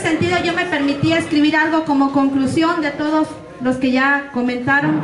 sentido yo me permití escribir algo como conclusión de todos los que ya comentaron,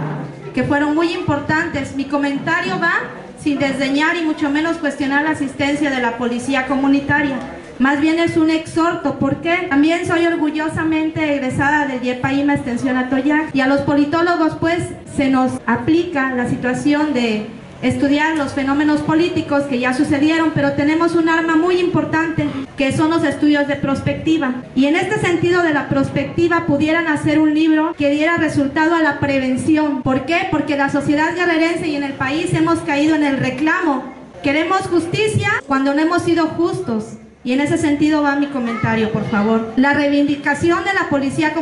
que fueron muy importantes. Mi comentario va sin desdeñar y mucho menos cuestionar la asistencia de la policía comunitaria. Más bien es un exhorto, porque también soy orgullosamente egresada del YEPAIMA Extensión Atoyac y a los politólogos pues se nos aplica la situación de estudiar los fenómenos políticos que ya sucedieron, pero tenemos un arma muy importante que son los estudios de prospectiva. Y en este sentido de la prospectiva pudieran hacer un libro que diera resultado a la prevención. ¿Por qué? Porque la sociedad guerrerense y en el país hemos caído en el reclamo. Queremos justicia cuando no hemos sido justos. Y en ese sentido va mi comentario, por favor. La reivindicación de la policía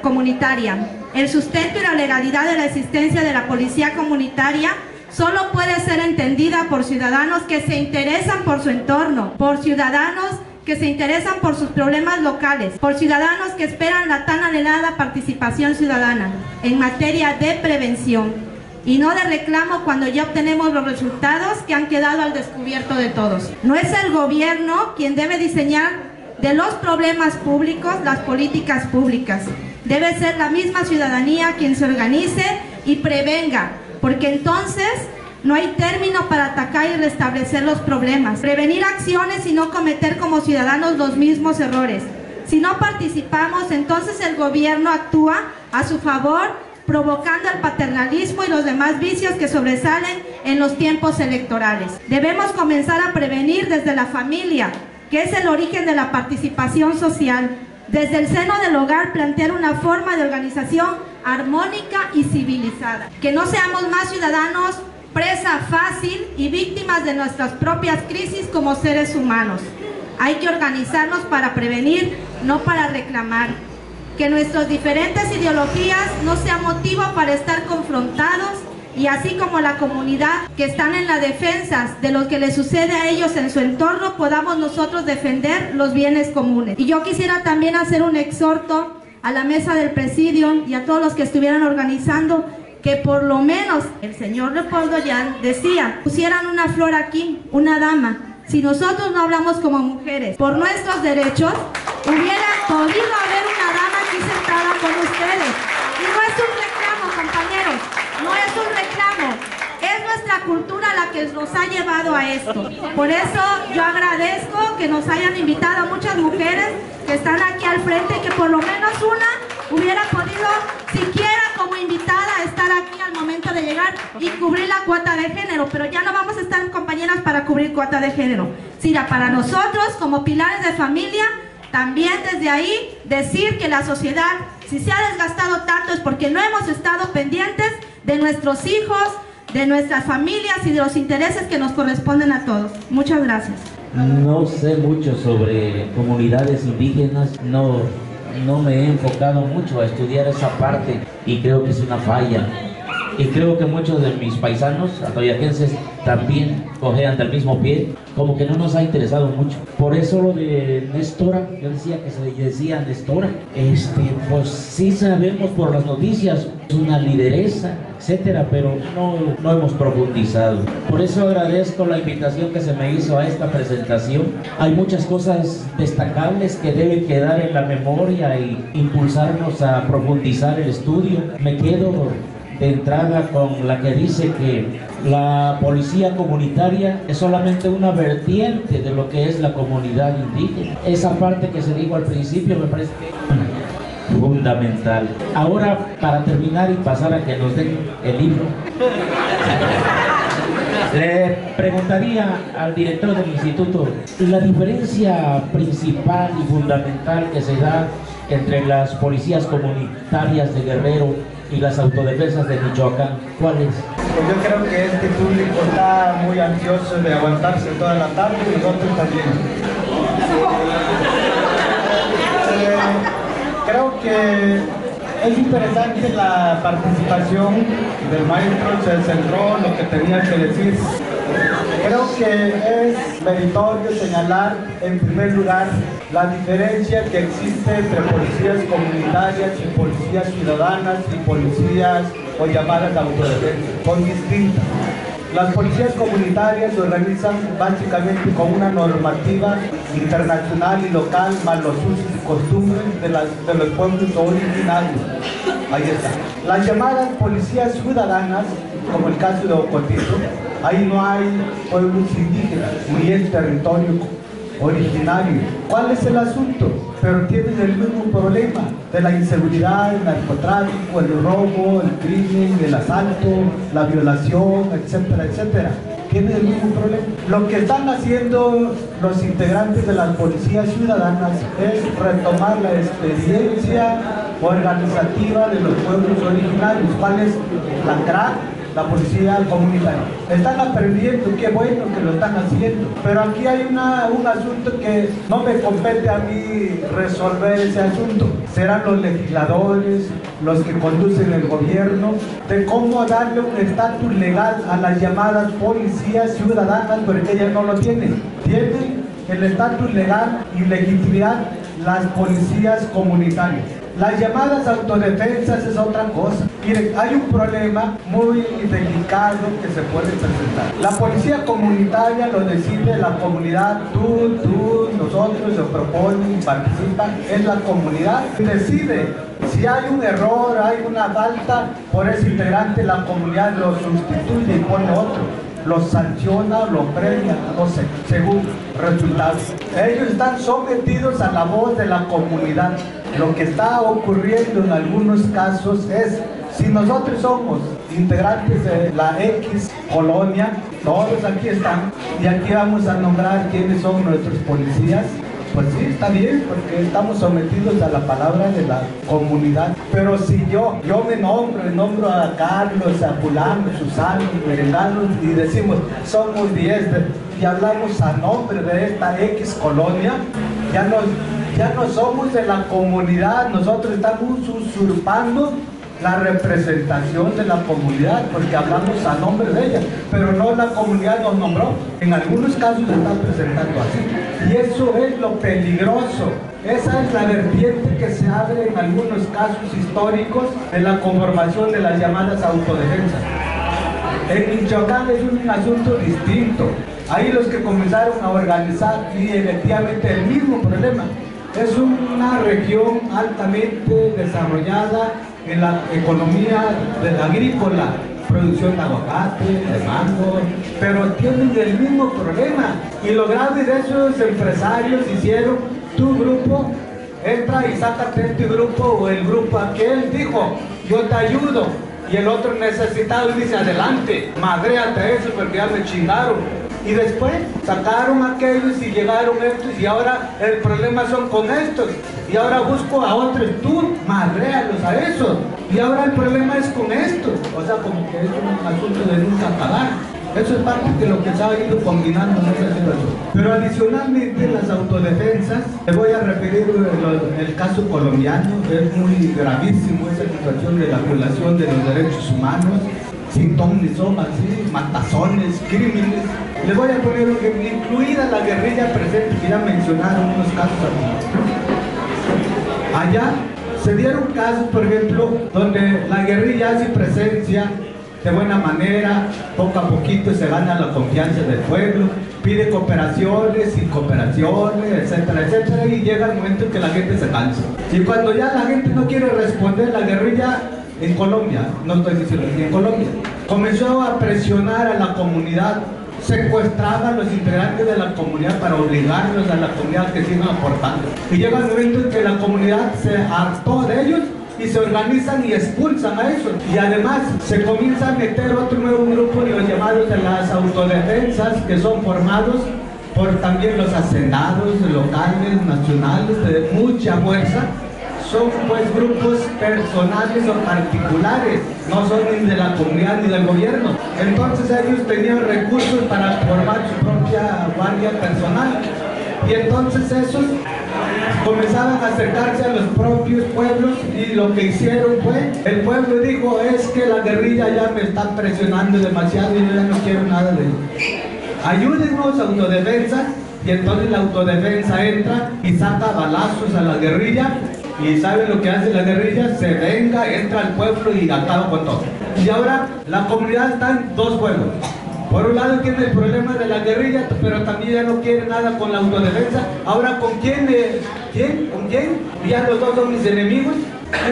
comunitaria, el sustento y la legalidad de la existencia de la policía comunitaria solo puede ser entendida por ciudadanos que se interesan por su entorno, por ciudadanos que se interesan por sus problemas locales, por ciudadanos que esperan la tan anhelada participación ciudadana en materia de prevención y no de reclamo cuando ya obtenemos los resultados que han quedado al descubierto de todos. No es el gobierno quien debe diseñar de los problemas públicos las políticas públicas. Debe ser la misma ciudadanía quien se organice y prevenga porque entonces no hay término para atacar y restablecer los problemas, prevenir acciones y no cometer como ciudadanos los mismos errores. Si no participamos, entonces el gobierno actúa a su favor, provocando el paternalismo y los demás vicios que sobresalen en los tiempos electorales. Debemos comenzar a prevenir desde la familia, que es el origen de la participación social, desde el seno del hogar plantear una forma de organización armónica y civilizada. Que no seamos más ciudadanos presa fácil y víctimas de nuestras propias crisis como seres humanos. Hay que organizarnos para prevenir, no para reclamar. Que nuestras diferentes ideologías no sean motivo para estar confrontados y así como la comunidad que están en la defensa de lo que les sucede a ellos en su entorno, podamos nosotros defender los bienes comunes. Y yo quisiera también hacer un exhorto a la mesa del presidio y a todos los que estuvieran organizando que por lo menos el señor Leopoldo ya decía, pusieran una flor aquí, una dama. Si nosotros no hablamos como mujeres por nuestros derechos, hubiera podido haber una dama aquí sentada con ustedes. Y no es un reclamo, compañeros, no es un. Nuestra cultura la que nos ha llevado a esto. Por eso yo agradezco que nos hayan invitado a muchas mujeres que están aquí al frente y que por lo menos una hubiera podido siquiera como invitada estar aquí al momento de llegar y cubrir la cuota de género, pero ya no vamos a estar compañeras para cubrir cuota de género, sino para nosotros como pilares de familia, también desde ahí decir que la sociedad, si se ha desgastado tanto es porque no hemos estado pendientes de nuestros hijos, de nuestras familias y de los intereses que nos corresponden a todos. Muchas gracias. No sé mucho sobre comunidades indígenas, no, no me he enfocado mucho a estudiar esa parte y creo que es una falla. Y creo que muchos de mis paisanos atoyaquenses también cojean del mismo pie, como que no nos ha interesado mucho. Por eso lo de Nestora, yo decía que se decía Nestora, este, pues sí sabemos por las noticias, una lideresa, etcétera, pero no, no hemos profundizado. Por eso agradezco la invitación que se me hizo a esta presentación. Hay muchas cosas destacables que deben quedar en la memoria y impulsarnos a profundizar el estudio. Me quedo de entrada con la que dice que la policía comunitaria es solamente una vertiente de lo que es la comunidad indígena. Esa parte que se dijo al principio me parece que fundamental. Ahora, para terminar y pasar a que nos den el libro, le preguntaría al director del instituto la diferencia principal y fundamental que se da entre las policías comunitarias de Guerrero y las autodefensas de Michoacán. ¿Cuál es? Pues yo creo que este público está muy ansioso de aguantarse toda la tarde y nosotros también. Eh, creo que es interesante la participación del maestro, se centró en lo que tenía que decir. Creo que es meritorio señalar en primer lugar la diferencia que existe entre policías comunitarias y policías ciudadanas y policías o llamadas autodefensas. Son distintas. Las policías comunitarias se organizan básicamente con una normativa internacional y local, más los usos y costumbres de, los pueblos originarios. Ahí está. Las llamadas policías ciudadanas, como el caso de Ocotito, ahí no hay pueblos indígenas, ni el territorio originario. ¿Cuál es el asunto? Pero tienen el mismo problema de la inseguridad, el narcotráfico, el robo, el crimen, el asalto, la violación, etcétera, etcétera. Tienen el mismo problema. Lo que están haciendo los integrantes de las policías ciudadanas es retomar la experiencia organizativa de los pueblos originarios. ¿Cuál es la CRAC? La policía comunitaria. Están aprendiendo, qué bueno que lo están haciendo, pero aquí hay una, un asunto que no me compete a mí resolver ese asunto. Serán los legisladores, los que conducen el gobierno, de cómo darle un estatus legal a las llamadas policías ciudadanas, porque ellas no lo tienen. Tienen el estatus legal y legitimidad las policías comunitarias. Las llamadas autodefensas es otra cosa. Miren, hay un problema muy delicado que se puede presentar. La policía comunitaria lo decide la comunidad, tú, tú, nosotros, se proponen, participan, es la comunidad que decide. Si hay un error, hay una falta, por ese integrante la comunidad lo sustituye y pone otro lo sanciona, lo premia, no sé, según resultados. Ellos están sometidos a la voz de la comunidad. Lo que está ocurriendo en algunos casos es, si nosotros somos integrantes de la X colonia, todos aquí están, y aquí vamos a nombrar quiénes son nuestros policías, pues sí, está bien, porque estamos sometidos a la palabra de la comunidad. Pero si yo, yo me nombro, nombro a Carlos, a Fulano, Susano, Merendano, y decimos, somos 10, y hablamos a nombre de esta X colonia, ya no, ya no somos de la comunidad, nosotros estamos usurpando la representación de la comunidad, porque hablamos a nombre de ella, pero no la comunidad nos nombró. En algunos casos se está presentando así. Y eso es lo peligroso. Esa es la vertiente que se abre en algunos casos históricos de la conformación de las llamadas autodefensas. En Michoacán es un asunto distinto. Ahí los que comenzaron a organizar y efectivamente el mismo problema. Es una región altamente desarrollada en la economía de la agrícola, producción de aguacate, de mango, pero tienen el mismo problema. Y lo grave de esos empresarios hicieron, tu grupo entra y sácate este grupo o el grupo aquel dijo, yo te ayudo. Y el otro necesitado dice, adelante, madréate eso porque ya me chingaron. Y después sacaron aquellos y llegaron estos y ahora el problema son con estos. Y ahora busco a otros, tú madréalos a esos. Y ahora el problema es con estos. O sea, como que es un asunto de nunca pagar. Eso es parte de lo que se ha ido combinando en esa situación. Pero adicionalmente las autodefensas, le voy a referir el, caso colombiano, es muy gravísimo esa situación de la violación de los derechos humanos sin ton ni son, así, matazones, crímenes. Les voy a poner incluida la guerrilla presente, que ya mencionaron unos casos aquí. Allá se dieron casos, por ejemplo, donde la guerrilla hace presencia de buena manera, poco a poquito se gana la confianza del pueblo, pide cooperaciones y cooperaciones, etcétera, etcétera, y llega el momento en que la gente se cansa. Y cuando ya la gente no quiere responder, la guerrilla en Colombia, no estoy diciendo en Colombia, comenzó a presionar a la comunidad, secuestraba a los integrantes de la comunidad para obligarlos a la comunidad que sigan aportando. Y llega el momento en que la comunidad se hartó de ellos y se organizan y expulsan a esos. Y además se comienza a meter otro nuevo grupo de los llamados de las autodefensas que son formados por también los hacendados locales, nacionales, de mucha fuerza, son pues grupos personales o particulares, no son ni de la comunidad ni del gobierno. Entonces ellos tenían recursos para formar su propia guardia personal. Y entonces esos comenzaban a acercarse a los propios pueblos y lo que hicieron fue, el pueblo dijo, es que la guerrilla ya me está presionando demasiado y yo ya no quiero nada de ellos. Ayúdenos autodefensa y entonces la autodefensa entra y saca balazos a la guerrilla ¿Y saben lo que hace la guerrilla? Se venga, entra al pueblo y acaba con todo. Y ahora la comunidad está en dos pueblos. Por un lado tiene el problema de la guerrilla, pero también ya no quiere nada con la autodefensa. Ahora, ¿con quién? eh, ¿Quién? ¿Con quién? Ya los dos son mis enemigos.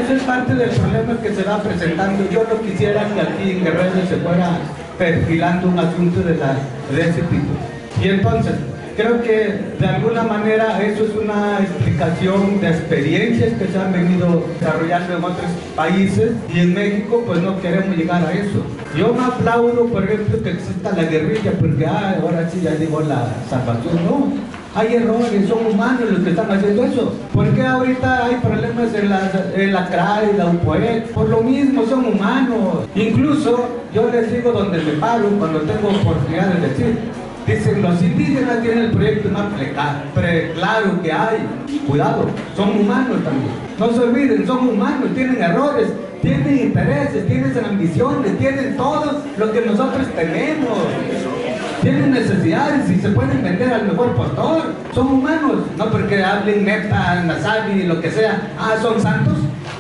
Eso es parte del problema que se va presentando. Yo no quisiera que aquí en Guerrero se fuera perfilando un asunto de, la, de ese tipo. Y entonces, creo que de alguna manera eso es una explicación de experiencias que se han venido desarrollando en otros países y en México pues no queremos llegar a eso. Yo me aplaudo, por ejemplo, que exista la guerrilla porque ah, ahora sí ya llegó la salvación. No, hay errores, son humanos los que están haciendo eso. ¿Por qué ahorita hay problemas en la, en la CRAE, la UPOET? Por lo mismo, son humanos. Incluso yo les digo donde me paro, cuando tengo oportunidad de decir, Dicen, los indígenas tienen el proyecto más preca- pre- claro que hay. Cuidado, son humanos también. No se olviden, son humanos, tienen errores, tienen intereses, tienen ambiciones, tienen todo lo que nosotros tenemos. Tienen necesidades y se pueden vender al mejor postor. Son humanos, no porque hablen neta, nasabi, lo que sea. Ah, son santos.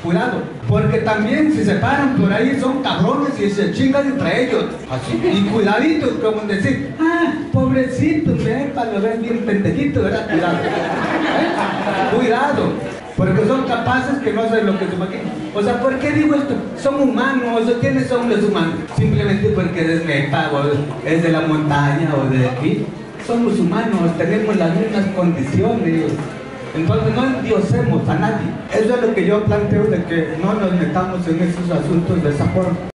Cuidado, porque también si se paran por ahí son cabrones y se chingan entre ellos. Así. Y cuidadito, como decir, ah, pobrecito, nepa, lo ven bien pendejito, ¿verdad? Cuidado. ¿Eh? Cuidado. Porque son capaces que no sé lo que se imaginan. O sea, ¿por qué digo esto? Son humanos, ¿quiénes son los humanos? Simplemente porque es nepa, o es de la montaña, o de aquí. Somos humanos, tenemos las mismas condiciones. Entonces no endiosemos a nadie. Eso es lo que yo planteo de que no nos metamos en esos asuntos de esa forma.